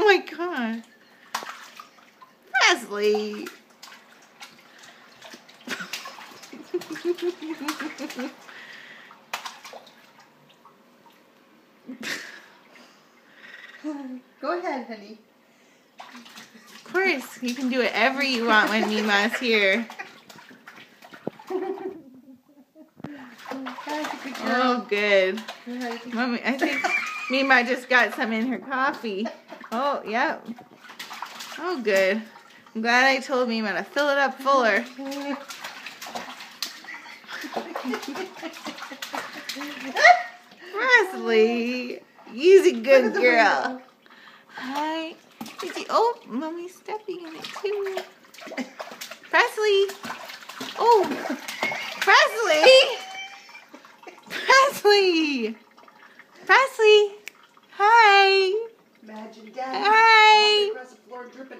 Oh huh? Presley. Go ahead, honey. Of course, you can do whatever you want when Mima's here. Oh, good. Mommy, I think Mima just got some in her coffee. Oh, yep. Oh, good. I'm glad I told Mima to fill it up fuller. Presley, easy good girl. Hi. He, oh, mommy's stepping in it too. Presley. Oh, Presley. Presley. Presley. Hi. Imagine Dad Hi. Across the floor dripping